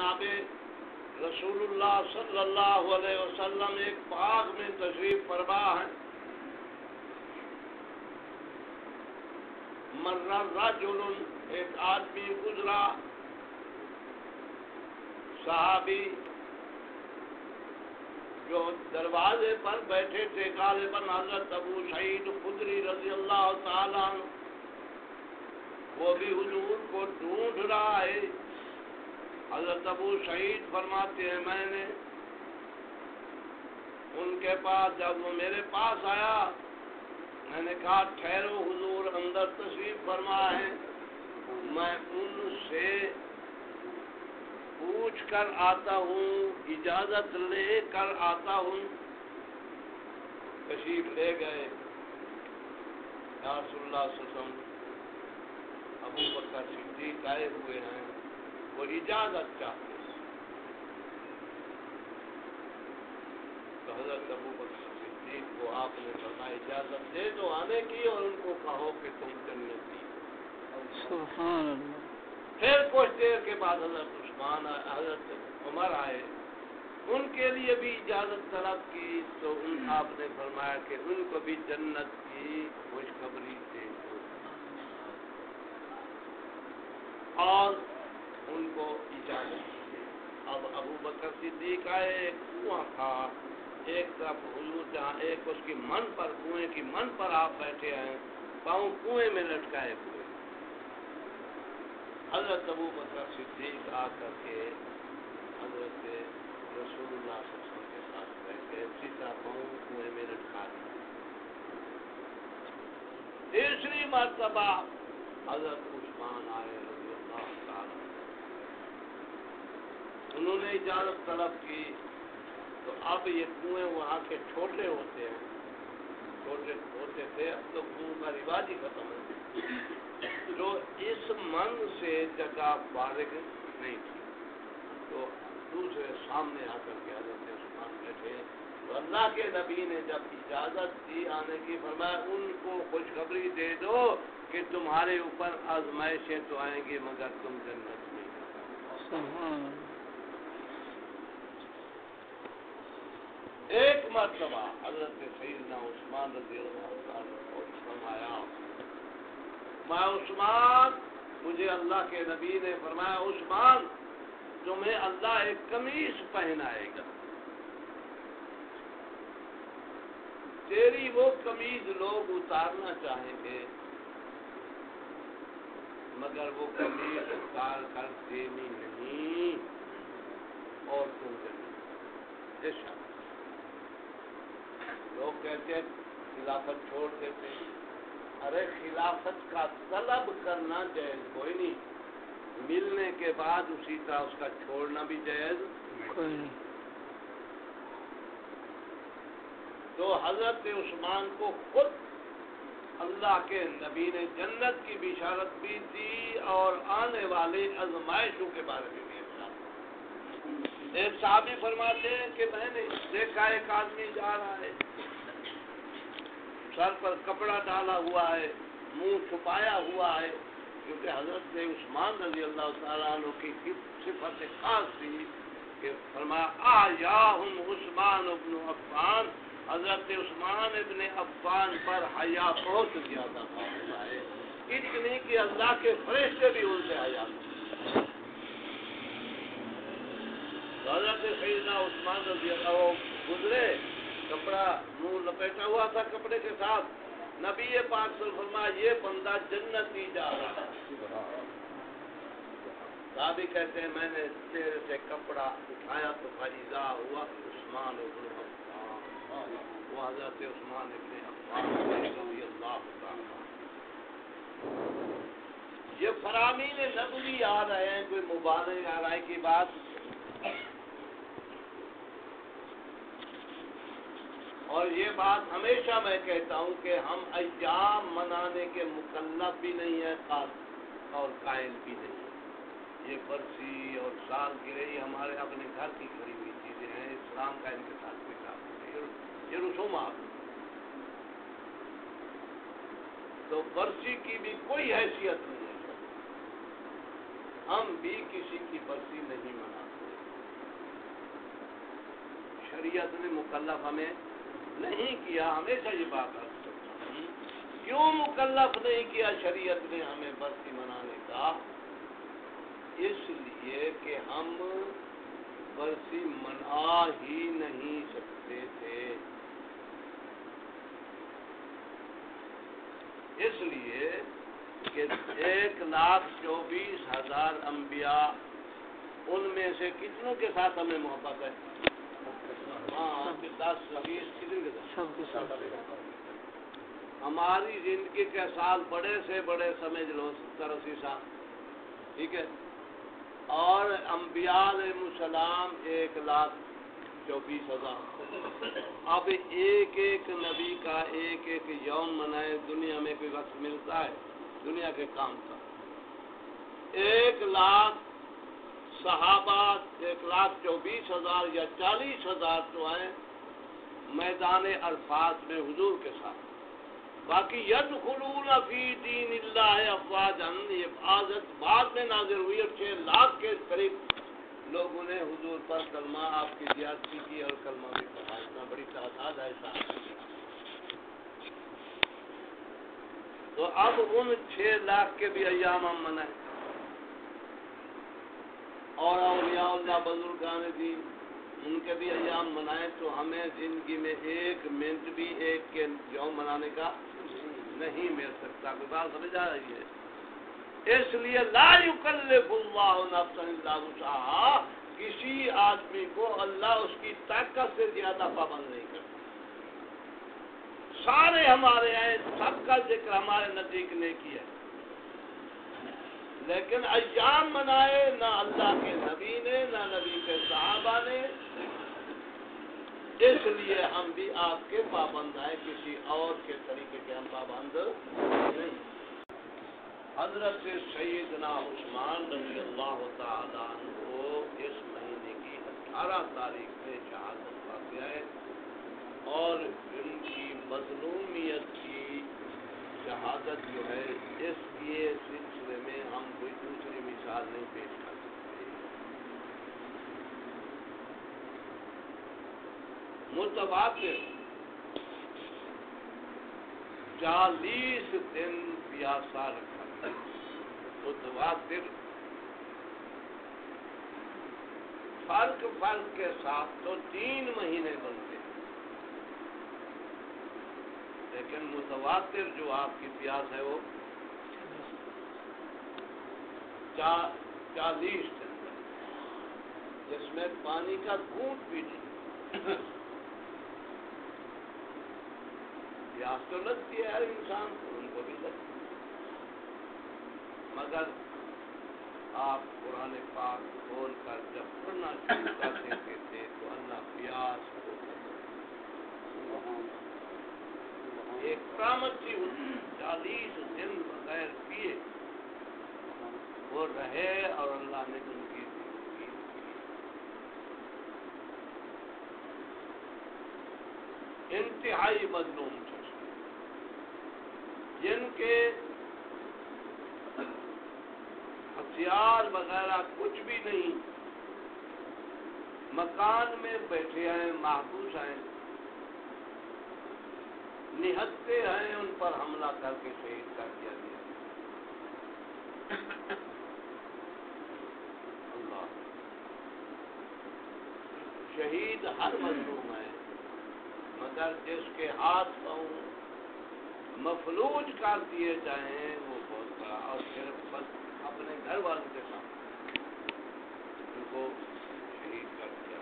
जनाब, रसूलुल्लाह सल्लल्लाहु अलैहि वसल्लम एक बाग में तशरीफ़ फरमा है। मर्रा जुलून एक आदमी गुजरा। साहबी जो दरवाजे पर बैठे थे गालिबन हज़रत अबू शहीद खुदरी रज़ी अल्लाह ताला वो भी हुजूर को ढूंढ रहा है। हज़रत अबू शहीद फरमाते हैं, मैंने उनके पास जब वो मेरे पास आया, मैंने कहा, ठहरो हुजूर, अंदर तशरीफ़ फरमा है। मैं उनसे पूछ कर आता हूँ, इजाज़त ले कर आता हूँ। तशरीफ़ ले गए। ससम अबू बकर सिद्दीक आए हुए हैं। वो इजाज़त चाहते तो हज़रत अबू बकर सिद्दीक को आपने फरमाया इजाज़त दे दो आने की और उनको कहो कि तुम जन्नती फिर कुछ देर के बाद हज़रत उस्मान हज़रत उमर आए। उनके लिए भी इजाज़त तलब की तो उन आपने फरमाया कि उनको भी जन्नत की खुशखबरी दे दो। और उनको इजाज़त अब अबू बकर सिद्दीक आए एक कुआँ था। एक तरफ़ हुजूर जहाँ एक उसकी मन पर, कुएँ की मन पर आप बैठे हैं। पाँव कुएँ में लटकाए हुए। हज़रत अबू बकर सिद्दीक आकर के हज़रत रसूलुल्लाह के साथ बैठे उसी तरह पाँव कुएँ में लटका दिया तीसरी मरतबा हज़रत उस्मान आए रज़ी अल्लाह ताला उन्होंने इजाज़त तलब की तो अब ये कुएँ वहाँ के छोटे होते हैं। छोटे होते थे, अब तो कुएँ का रिवाज ही खत्म है तो इस मन से जगह फारिग नहीं थी तो दूसरे सामने आकर के हज़रत उस्मान बैठे तो अल्लाह के नबी ने जब इजाज़त दी आने की, फरमाया, उनको खुशखबरी दे दो कि तुम्हारे ऊपर आजमाइशें तो आएँगी, मगर तुम जन्नत में सुभान अल्लाह मुझे अल्लाह के नबी ने फरमाया उस्मान तुम्हें अल्लाह एक कमीज पहनाएगा तेरी वो कमीज लोग उतारना चाहेंगे मगर वो कमीज उतार कर देनी नहीं और तुम लोग कहते हैं खिलाफत छोड़ देते हैं। अरे खिलाफत का तलब करना जायज़ कोई नहीं। मिलने के बाद उसी तरह उसका छोड़ना भी जायज़ कोई नहीं। तो हज़रत उस्मान को खुद अल्लाह के नबी ने जन्नत की बिशारत भी दी और आने वाले आजमाइशों के बारे में भी एक साहबी फरमाते हैं कि मैंने देखा एक आदमी जा रहा है। सर पर कपड़ा डाला हुआ है, मुँह छुपाया हुआ है, क्योंकि हज़रत से उस्मान रज़ी अल्लाह तआला की सिफत खास थी कि फरमाया आ या हम उस्मान इब्न अफ़ान हज़रत उस्मान इब्न अफ़ान पर हया बहुत ज़्यादा हुआ है। इतनी कि अल्लाह के फरिश्ते भी उनसे हया तो हज़रत सैदना उस्मान रज़ी अल्लाह गुजरे। कपड़ा मुँह लपेटा हुआ था कपड़े के साथ। नबी पाक से फरमाया ये बंदा जन्नत ही जा रहा साहबी कहते हैं, मैंने तेरे से कपड़ा उठाया तो फरीजा हुआ उस्मान उस्मान रज़ी अल्लाह ये फरामीन नबवी आ रहे हैं, कोई मुबारक आ रहा है की बात? और ये बात हमेशा मैं कहता हूँ कि हम अयाम मनाने के मुकल्लफ भी नहीं है, खास और कायल भी नहीं है। ये बरसी और साल गिरे ये हमारे अपने घर की खड़ी हुई चीज़ें हैं। इस्लाम का इनके साथ कोई ताल्लुक नहीं ये- रसूमात तो बरसी की भी कोई हैसियत नहीं है। हम भी किसी की बरसी नहीं मनाते। शरीयत ने मुकल्लफ हमें नहीं किया, हमेशा ये बात। क्यों मुकल्लफ नहीं किया शरीयत ने हमें बरसी मनाने का? इसलिए कि हम बरसी मना ही नहीं सकते थे। इसलिए कि एक लाख चौबीस हज़ार अम्बिया उनमें से कितनों के साथ हमें मोहब्बत है? हमारी ज़िंदगी के साल बड़े से बड़े समझ लो सत्तर अस्सी साल। ठीक है? और अम्बियालाम एक लाख चौबीस हज़ार। अब एक एक नबी का एक एक यौम मनाए, दुनिया में कोई वक्त मिलता है? दुनिया के काम का। एक लाख सहाबा एक लाख चौबीस हज़ार या चालीस हज़ार तो आए मैदान अरफात में हुजूर के साथ। बाकी यद खुलून फ़ी दीन अफवाजन, ये आजत बाद में नाजिर हुई और छह लाख के करीब लोगों ने हुजूर पर कलमा आपकी ज्यादती की और कलमा भी पढ़ा इतना बड़ी तादाद है साहब तो अब उन छह लाख के भी अयाम हम मनाए। और अलिया बुजुर्गान दी उनके भी अयाम मनाए तो हमें ज़िंदगी में एक मिनट भी एक के यौम मनाने का नहीं मिल सकता। कोई बात समझ आ रही है? इसलिए लायुकल्लाह किसी आदमी को अल्लाह उसकी ताकत से ज़्यादा पाबंद नहीं करता। सारे हमारे आए सबका ज़िक्र हमारे नज़दीक ने किया लेकिन अयाम मनाए, ना अल्लाह के नबी ने, ना नबी के साहबा ने। इसलिए हम भी आपके पाबंद आए किसी और के तरीके के हम पाबंद नहीं। हज़रत सैदना उस्मान रज़ी अल्लाह को इस महीने की अठारह तारीख में शहादत पाते और इनकी मजलूमियत की शहादत जो है इसके सिलसिले में हम कोई दूसरी मिसाल नहीं पेश कर सकते। मुतवातिर चालीस दिन प्यासा रखा मुतवातिर फ़र्क फ़र्क के साथ तो तीन महीने बनते हैं लेकिन मुतवातिर जो आपकी प्यास है वो चालीस जिसमें पानी का घूट भी नहीं प्यास तो लगती है हर इंसान को, उनको भी लगती मगर आप पुराने पाक खोल कर जब पढ़ना शुरू कर देते थे तो अल्लाह प्यास को एक कामत थी चालीस दिन बगैर पिए। वो रहे और अल्लाह ने उनकी इंतहाई मजलूम जिनके हथियार वगैरह कुछ भी नहीं, मकान में बैठे हैं, महबूस हैं निहत्ते हैं, उन पर हमला करके शहीद कर दिया गया। शहीद हर मजलूम है, मगर जिसके हाथ पाँव मफलूज कर दिए जाए, वो बहुत बड़ा और सिर्फ़ बस अपने घर वालों के साथ उनको शहीद कर दिया।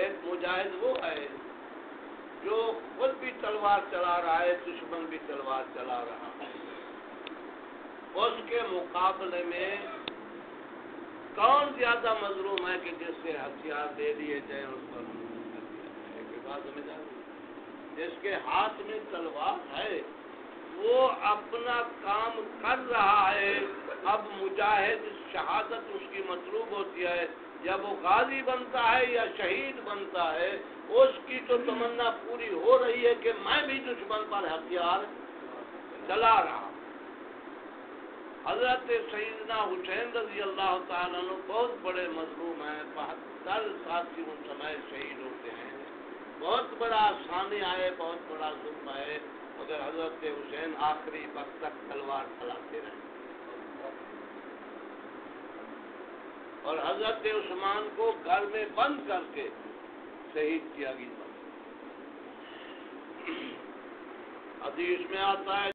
एक मुजाहिद वो है जो खुद भी तलवार चला रहा है, दुश्मन भी तलवार चला रहा है। उसके मुकाबले में कौन ज़्यादा मजलूम है कि जिससे हथियार दे दिए जाए, उस पर जिसके हाथ में तलवार है, वो अपना काम कर रहा है। अब मुजाहिद शहादत उसकी मतलूब होती है। जब वो गाजी बनता है या शहीद बनता है, उसकी तो तमन्ना पूरी हो रही है कि मैं भी दुश्मन पर हथियार चला रहा हज़रत सईदना हुसैन रज़ी अल्लाह अन्हु बहुत बड़े मजलूम हैं, बहत्तर साथी उन समय शहीद होते हैं। बहुत बड़ा आसानी आए, बहुत बड़ा जुल्म आए, मगर हज़रत हुसैन आखिरी वक्त तक तलवार चलाते रहे। और हज़रत उस्मान को घर में बंद करके शहीद किया गया। हदीस में आता है